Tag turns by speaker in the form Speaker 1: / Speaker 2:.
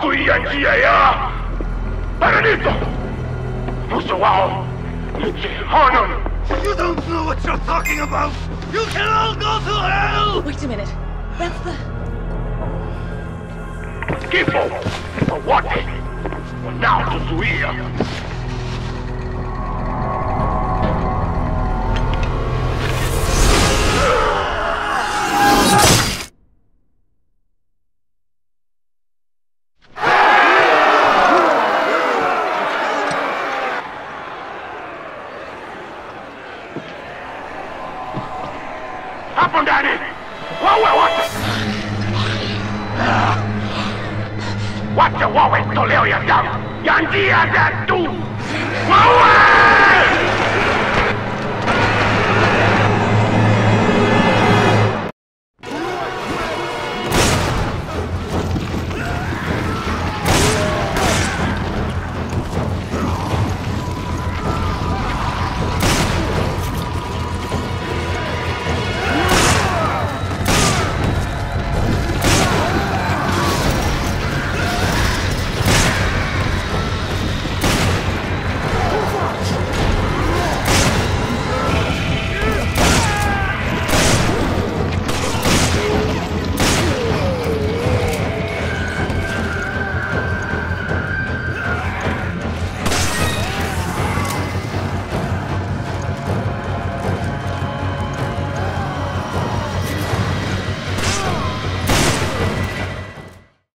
Speaker 1: wanaozuia njia ya paradiso. Mwisho wao ni jehanamu.
Speaker 2: You don't know what you're talking about! You can all go to hell!
Speaker 3: Wait a minute. That's the.
Speaker 1: Kifo kwa wote wanaotuzuia. Hapo ndani wawe wote, wacha wawe toleo ya damu ya njia zetu, wawe